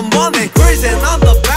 I'm on it, cruising on the